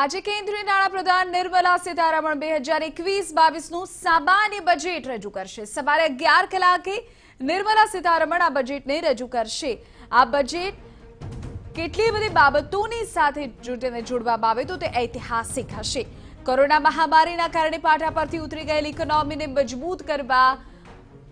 આજે કેન્દ્રીય નાણાપ્રધાન નિર્મલા સીતારમણ બે હજાર એકવીસ બાવીસનું સામાન્ય બજેટ રજૂ કરશે. સવારે અગિયાર કલાકે નિર્મલા સીતારમણ આ બજેટને રજૂ કરશે. આ બજેટ કેટલી બધી બાબતોની સાથે તેને જોડવામાં આવે તો તે ઐતિહાસિક હશે. કોરોના મહામારીના કારણે પાટા પરથી ઉતરી ગયેલી ઇકોનોમીને મજબૂત કરવા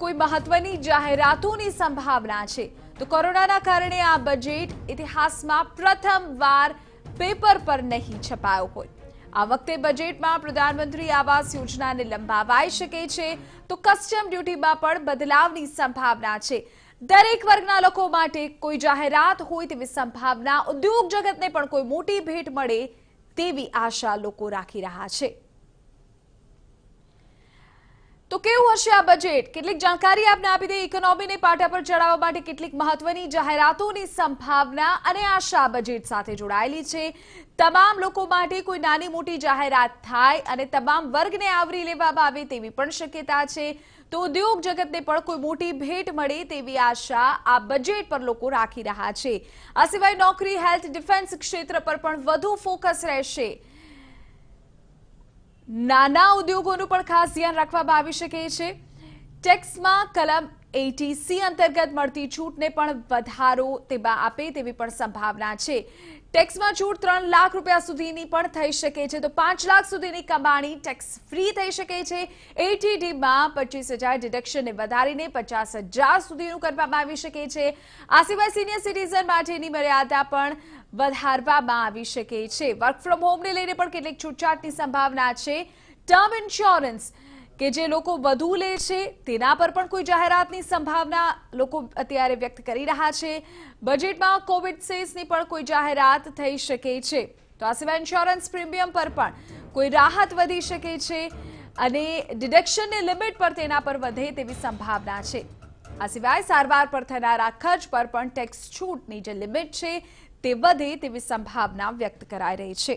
કોઈ મહત્વની જાહેરાતોની સંભાવના છે. તો કોરોનાના કારણે આ બજેટ ઇતિહાસમાં પ્રથમવાર પેપર પર નહીં છપાયો હોય. આ વખતે બજેટમાં પ્રધાનમંત્રી આવાસ યોજનાને લંબાવાઈ શકે છે તો કસ્ટમ ડ્યુટીમાં પણ બદલાવની સંભાવના છે. દરેક વર્ગના લોકો માટે કોઈ જાહેરાત હોય તેવી સંભાવના ઉદ્યોગ જગતને પણ કોઈ મોટી ભેટ મળે તેવી આશા લોકો રાખી રહ્યા છે. તો કેવું હશે આ બજેટ કેટલીક જાણકારી આપને આપી દે ઇકોનોમીને પાટા પર ચડાવવા માટે કેટલીક મહત્વની જાહેરાતોની સંભાવના અને આશા બજેટ સાથે જોડાયેલી છે. તમામ લોકો માટે કોઈ નાની મોટી જાહેરાત થાય અને તમામ વર્ગને આવરી લેવામાં આવે તેવી પણ શક્યતા છે. તો ઉદ્યોગ જગતને પણ કોઈ મોટી ભેટ મળે તેવી આશા આ બજેટ પર લોકો રાખી રહ્યા છે. આ સિવાય નોકરી હેલ્થ ડિફેન્સ ક્ષેત્ર પર પણ વધુ ફોકસ રહેશે. નાના ઉદ્યોગોનું પણ ખાસ ધ્યાન રાખવામાં આવી શકે છે. ટેક્સમાં કલમ એટીસી અંતર્ગત મળતી છૂટને પણ વધારો તેમાં આપે તેવી પણ સંભાવના છે. ટેક્સમાં છૂટ ત્રણ લાખ રૂપિયા સુધીની પણ થઈ શકે છે. તો પાંચ લાખ સુધીની કમાણી ટેક્સ ફ્રી થઈ શકે છે. એટીડીમાં પચીસ હજાર ડિડક્શનને વધારીને પચાસ હજાર સુધીનું કરવામાં આવી શકે છે. આ સિવાય સિનિયર સિટીઝન માટેની મર્યાદા પણ વધારવામાં આવી શકે છે. વર્ક ફ્રોમ હોમને લઈને પણ કેટલીક છૂટછાટની સંભાવના છે. ટર્મ ઇન્સ્યોરન્સ કે જે લોકો વધુ લે છે, તેના પર પણ કોઈ જાહેરાતની સંભાવના લોકો અત્યારે વ્યક્ત કરી રહ્યા છે. બજેટમાં કોવિડ સેસની પણ કોઈ જાહેરાત થઈ શકે છે. તો આ સિવાય ઇન્સ્યોરન્સ પ્રીમિયમ પર પણ કોઈ રાહત વધી શકે છે અને ડિડક્શનની લિમિટ પર તેના પર વધે તેવી સંભાવના છે. આ સિવાય સારવાર પર થનારા ખર્ચ પર પણ ટેક્સ છૂટની જે લિમિટ છે, તે વધે તેવી સંભાવના વ્યક્ત કરાઈ રહી છે.